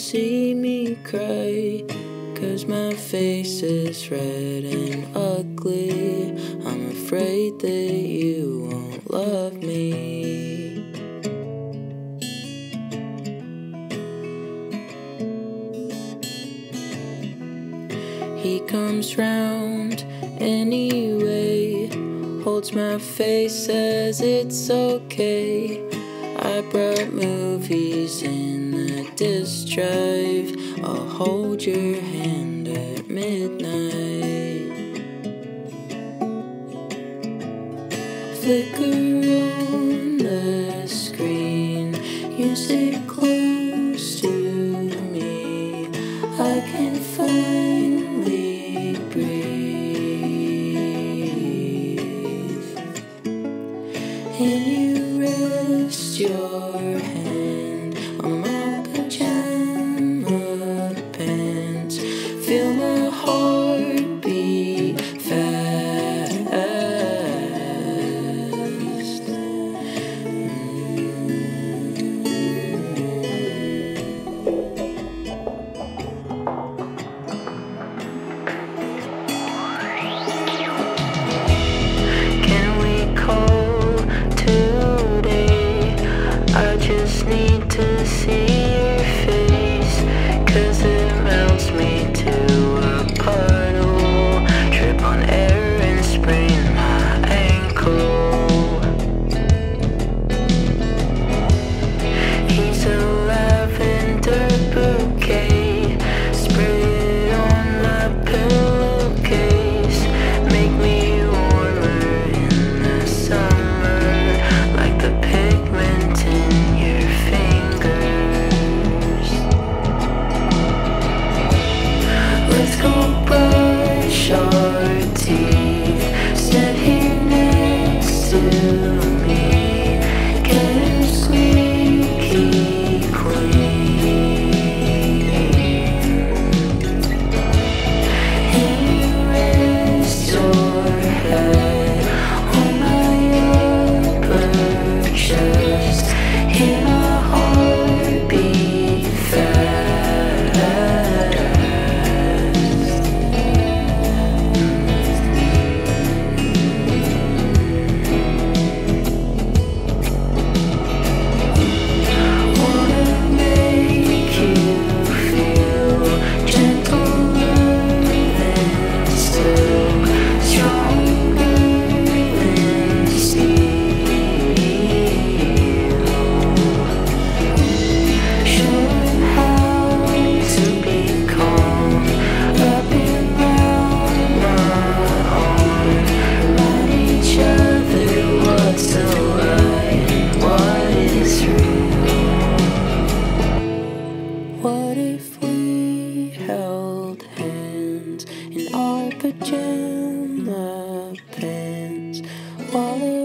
see me cry. Cause my face is red and ugly. I'm afraid that you won't love me. He comes round anyway, holds my face, says it's okay. I brought movies in the disc drive. I'll hold your hand at midnight. Flicker on the screen, you sit close to me. I can finally breathe. You to see What if we held hands in our pajama pants? While